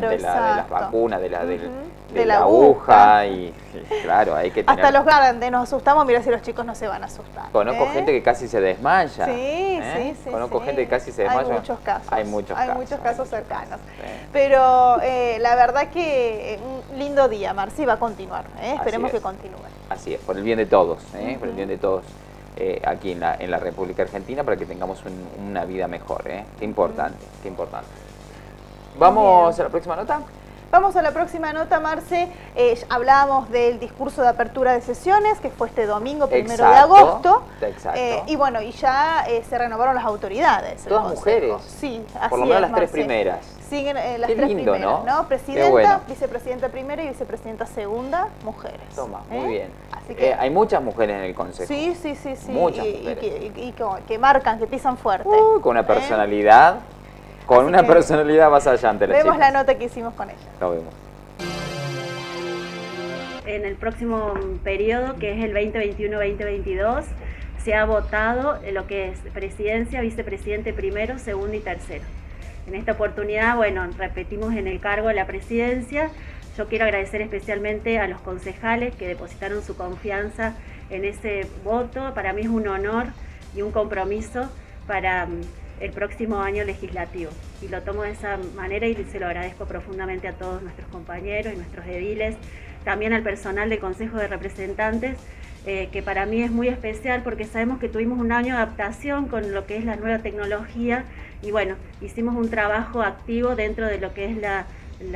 de, las vacunas, de la, de, la, aguja, y, claro, hay que tener... Hasta los grandes nos asustamos, mira si los chicos no se van a asustar. Conozco ¿eh? gente que casi se desmaya. Sí, ¿eh? sí, sí. Conozco gente que casi se desmaya. Hay muchos casos. Hay muchos hay casos. Muchos casos cercanos. Pero eh, la verdad que un lindo día, Marci, va a continuar. Esperemos que continúe. Así es, por el bien de todos, por el bien de todos. aquí en la, en la República Argentina para que tengamos una vida mejor. Qué importante, qué importante. ¿Vamos a la próxima nota? Vamos a la próxima nota, Marce. Eh, hablábamos del discurso de apertura de sesiones, que fue este domingo primero de agosto. Exacto. Eh, y bueno, y ya eh, se renovaron las autoridades. Todas mujeres. Sí, así Por lo menos las tres primeras. Siguen las tres primeras, ¿no? Presidenta, vicepresidenta primera y vicepresidenta segunda, mujeres. Toma, muy bien. Así que, hay muchas mujeres en el Consejo. Sí, sí, sí. sí. Muchas y, mujeres. Y, que, marcan, que pisan fuerte. con una personalidad con una personalidad más allá ante Vemos la nota que hicimos con ella. Lo vemos. En el próximo periodo, que es el 2021-2022, se ha votado lo que es presidencia, vicepresidente primero, segundo y tercero. En esta oportunidad, bueno, repetimos en el cargo de la presidencia. Yo quiero agradecer especialmente a los concejales que depositaron su confianza en ese voto. Para mí es un honor y un compromiso para el próximo año legislativo. Y lo tomo de esa manera y se lo agradezco profundamente a todos nuestros compañeros y nuestros ediles, también al personal del Consejo de Representantes, eh, que para mí es muy especial porque sabemos que tuvimos un año de adaptación con lo que es la nueva tecnología y bueno, hicimos un trabajo activo dentro de lo que es la,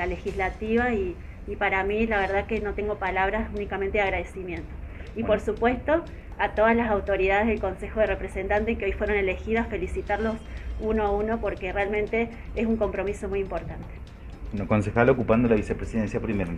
legislativa y, y para mí la verdad que no tengo palabras, únicamente de agradecimiento. Y por supuesto, a todas las autoridades del Consejo de Representantes que hoy fueron elegidas, felicitarlos uno a uno porque realmente es un compromiso muy importante. Bueno, concejal ocupando la vicepresidencia primero.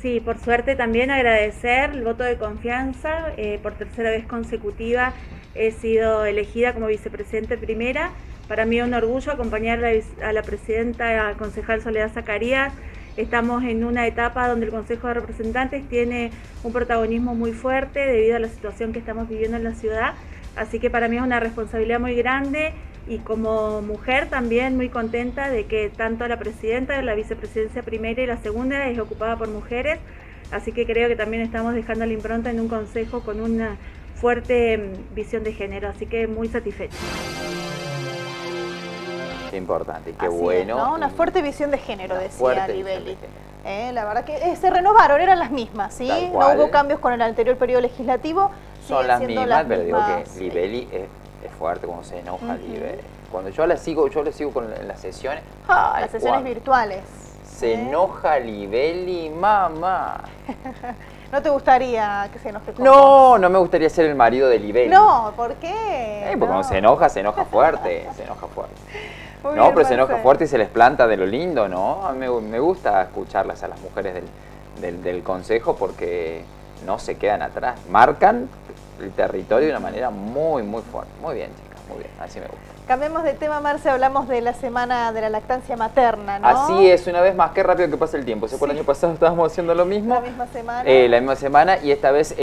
Sí, por suerte también agradecer el voto de confianza. Eh, por tercera vez consecutiva he sido elegida como vicepresidente primera. Para mí es un orgullo acompañar a la presidenta concejal Soledad Zacarías Estamos en una etapa donde el Consejo de Representantes tiene un protagonismo muy fuerte debido a la situación que estamos viviendo en la ciudad. Así que para mí es una responsabilidad muy grande y como mujer también muy contenta de que tanto la presidenta, la vicepresidencia primera y la segunda es ocupada por mujeres. Así que creo que también estamos dejando la impronta en un consejo con una fuerte mm, visión de género. Así que muy satisfecha. Qué importante, qué bueno. Una fuerte visión de género, decía Libelli. Eh, la verdad que eh, se renovaron, eran las mismas, ¿sí? No hubo cambios con el anterior periodo legislativo. Son las mismas, pero digo que Libelli es, fuerte como se enoja Libelli. Cuando yo la sigo, yo la sigo con las sesiones. las sesiones virtuales. Se ¿eh? enoja Libelli, mamá. ¿No te gustaría que se enoje con No, no me gustaría ser el marido de Libelli. No, ¿por qué? porque cuando se enoja, se enoja fuerte, se enoja fuerte no, pero se enoja fuerte y se les planta de lo lindo, ¿no? A mí me, gusta escucharlas a las mujeres del, del, consejo porque no se quedan atrás, marcan el territorio de una manera muy, muy fuerte. Muy bien, chicas, muy bien, así me gusta. Cambiemos de tema, Marce, hablamos de la semana de la lactancia materna, ¿no? Así es, una vez más, qué rápido que pasa el tiempo. ¿Se el año pasado estábamos haciendo lo mismo? La misma semana. Eh, la misma semana y esta vez...